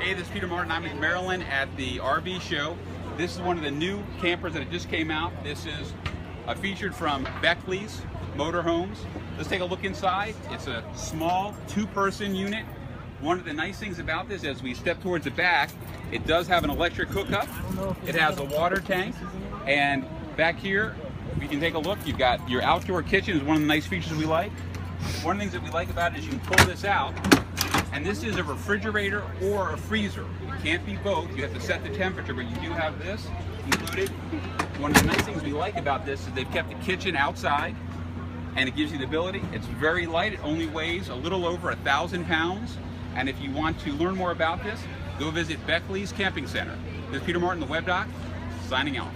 Hey, this is Peter Martin. I'm in Maryland at the RV show. This is one of the new campers that just came out. This is uh, featured from Beckley's Motorhomes. Let's take a look inside. It's a small two-person unit. One of the nice things about this, as we step towards the back, it does have an electric hookup. It has a water tank, and back here, you can take a look. You've got your outdoor kitchen is one of the nice features we like. One of the things that we like about it is you can pull this out, and this is a refrigerator or a freezer. It can't be both. You have to set the temperature, but you do have this included. One of the nice things we like about this is they've kept the kitchen outside, and it gives you the ability. It's very light. It only weighs a little over a thousand pounds. And if you want to learn more about this, go visit Beckley's Camping Center. This is Peter Martin, the Web Doc, signing out.